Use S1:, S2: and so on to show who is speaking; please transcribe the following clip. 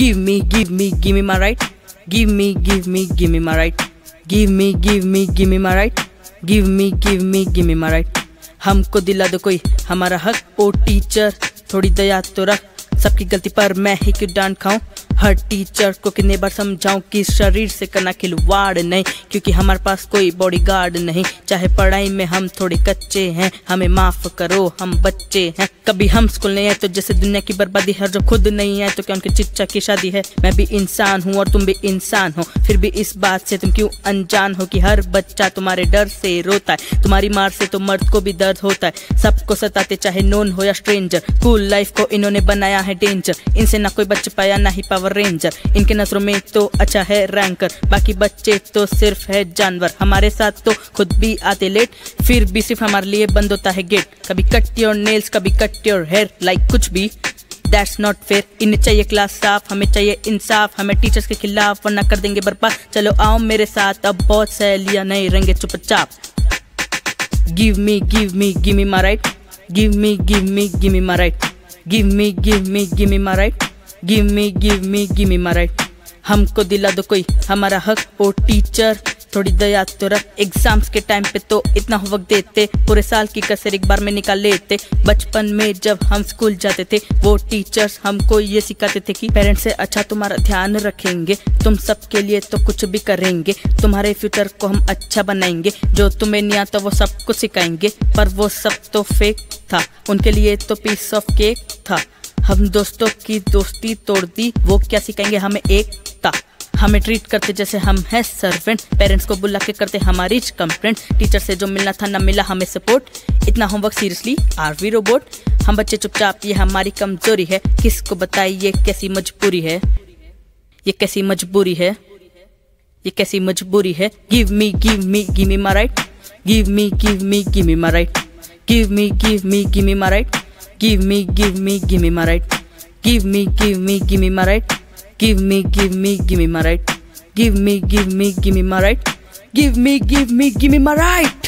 S1: Give me, give me, give me my right. Give me, give me, give me my right. Give me, give me, give me my right. Give me, give me, give me my right. हमको दिला दो कोई हमारा हक ओ teacher थोड़ी दया तो रख सबकी गलती पर मैं ही क्यों डांट खाऊं हर टीचर को कितने बार समझाऊं कि शरीर से करना खिलवाड़ नहीं, क्योंकि हमारे पास कोई बॉडी गार्ड नहीं। चाहे पढ़ाई में हम थोड़े कच्चे हैं, हमें माफ़ करो, हम बच्चे हैं। कभी हम स्कूल नहीं आए तो जैसे दुनिया की बर्बादी है जो खुद नहीं आए तो क्या उनकी चिच्चा की शादी है? मैं भी इंसान हूँ और तुम भी इंसान हो। फिर भी इस बात से तुम क्यों अनजान हो कि हर बच्चा तुम्हारे डर से रोता है? तुम्हारी मार से तो मर्द को भी दर्द होता है। सबको सताते चाहे नोन हो या स्ट्रेंजर कूल लाइफ को इन्होंने बनाया है डेंजर इनसे ना कोई बच पाया, ना ही पावर रेंजर इनके नज़रों में तो अच्छा है रैंकर बाकी बच्चे तो सिर्फ़ है जानवर. हमारे साथ तो खुद भी आते लेट फिर भी सिर्फ़ हमारे लिए बंद होता है गेट कभी कट योर नेल्स कभी कट योर हेयर लाइक कुछ भी. दैट्स नॉट फेयर इन्हें चाहिए क्लास साफ़, हमें चाहिए इंसाफ, हमें टीचर्स के खिलाफ, वरना कर देंगे बर्बाद. चलो आओ मेरे साथ, अब बहुत सहेलियाँ नहीं रहेंगे चुपचाप. Give me give me give me my right give me give me give me my right give me give me give me my right give me give me give me my right हमको दिला दो कोई, हमारा हक ओ teacher थोड़ी दया तो रख exams के टाइम पे तो इतना होमवर्क देते। पूरे साल की कसर एक बार में निकाल लेते। बचपन में जब हम स्कूल जाते थे, वो टीचर्स हमको ये सिखाते थे कि पेरेंट्स से अच्छा तुम्हारा ध्यान रखेंगे। तुम सबके लिए तो कुछ भी करेंगे। तुम्हारे फ्यूचर को हम अच्छा बनाएँगे। जो तुम्हें नहीं आता वो सबको सिखाएँगे। पर वो सब तो फेक था। उनके लिए तो पीस ऑफ़ केक था। हम दोस्तों की दोस्ती तोड़ दी वो क्या सिखाएँगे हमें एकता? हमें ट्रीट करते जैसे हम हैं सर्वेंट पेरेंट्स को बुला के करते हमारी कंप्लेंट टीचर से जो मिलना था, ना मिला हमें सपोर्ट इतना homework seriously are we robot हम बच्चे चुपचाप, ये हमारी कमज़ोरी है। किसको बताइए ये कैसी मजबूरी है? ये कैसी मजबूरी है? ये कैसी मजबूरी है? Give me give me give me my right give me give me give me my right give me give me give me my right Give me, give me, give me my right. Give me, give me, give me my right. Give me, give me, give me my right. Give me, give me, give me my right. Give me, give me, give me my right.